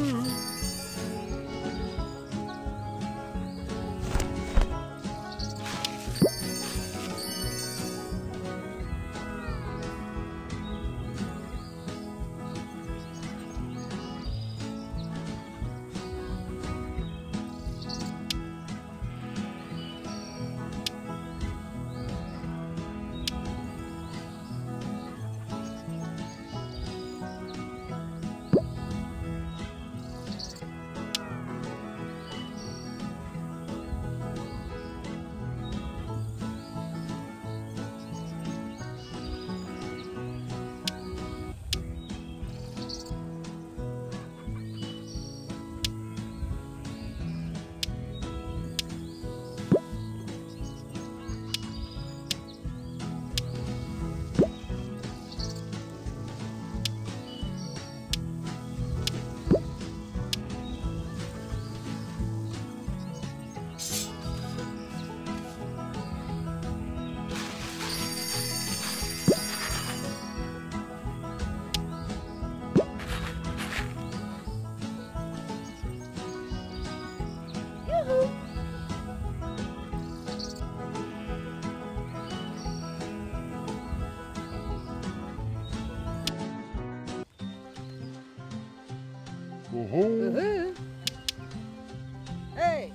you. Go. Hey.